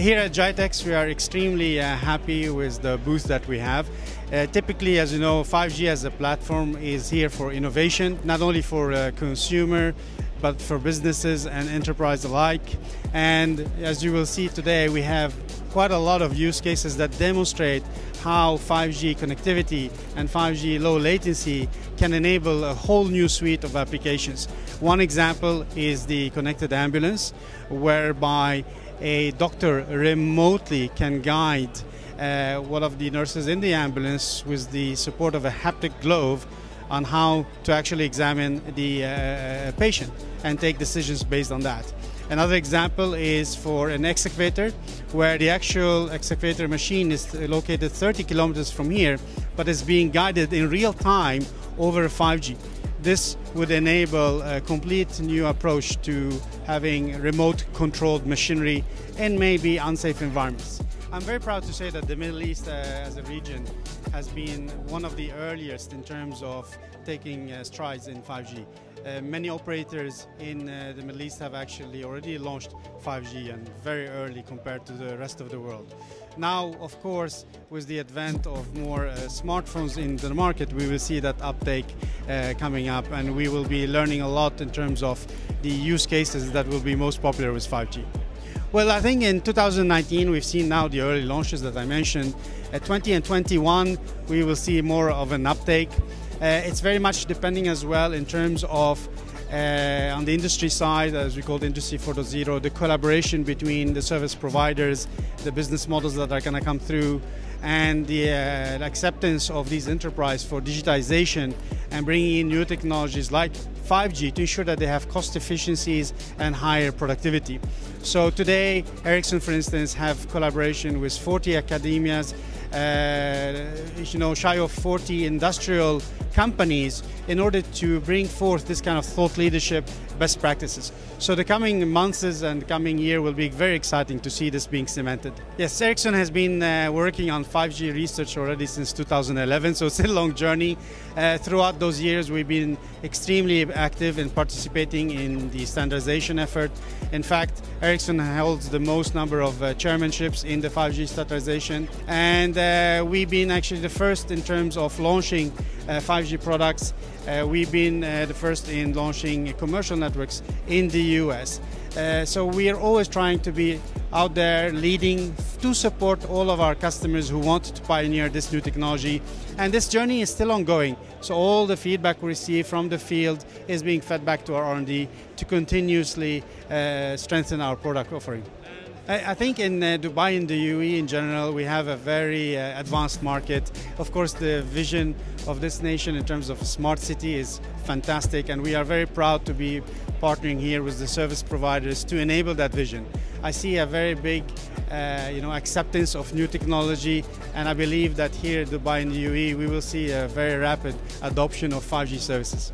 Here at GITEX, we are extremely uh, happy with the booth that we have. Uh, typically, as you know, 5G as a platform is here for innovation, not only for uh, consumer, but for businesses and enterprise alike. And as you will see today, we have quite a lot of use cases that demonstrate how 5G connectivity and 5G low latency can enable a whole new suite of applications. One example is the connected ambulance, whereby a doctor remotely can guide uh, one of the nurses in the ambulance with the support of a haptic glove on how to actually examine the uh, patient and take decisions based on that. Another example is for an excavator, where the actual excavator machine is located 30 kilometers from here, but is being guided in real time over 5G. This would enable a complete new approach to having remote controlled machinery in maybe unsafe environments. I'm very proud to say that the Middle East uh, as a region has been one of the earliest in terms of taking uh, strides in 5G. Uh, many operators in uh, the Middle East have actually already launched 5G and very early compared to the rest of the world. Now, of course, with the advent of more uh, smartphones in the market, we will see that uptake uh, coming up and we will be learning a lot in terms of the use cases that will be most popular with 5G. Well, I think in 2019 we've seen now the early launches that I mentioned. At 20 and 21 we will see more of an uptake. Uh, it's very much depending as well in terms of uh, on the industry side, as we call the Industry 4.0, the collaboration between the service providers, the business models that are going to come through, and the uh, acceptance of these enterprise for digitization and bringing in new technologies like 5G to ensure that they have cost efficiencies and higher productivity. So today, Ericsson, for instance, have collaboration with 40 academias, you know, shy of 40 industrial companies in order to bring forth this kind of thought leadership best practices. So the coming months and coming year will be very exciting to see this being cemented. Yes, Ericsson has been uh, working on 5G research already since 2011, so it's a long journey. Uh, throughout those years, we've been extremely active in participating in the standardization effort. In fact, Ericsson holds the most number of uh, chairmanships in the 5G standardization, and uh, we've been actually the first in terms of launching 5G uh, products. Uh, we've been uh, the first in launching commercial networks in the US. Uh, so we are always trying to be out there leading to support all of our customers who want to pioneer this new technology. And this journey is still ongoing. So all the feedback we receive from the field is being fed back to our R&D to continuously uh, strengthen our product offering. I, think in uh, Dubai and the UAE in general, we have a very uh, advanced market. Of course, the vision of this nation in terms of smart city is fantastic, and we are very proud to be partnering here with the service providers to enable that vision. I see a very big uh, you know, acceptance of new technology, and I believe that here in Dubai and the UAE, we will see a very rapid adoption of 5G services.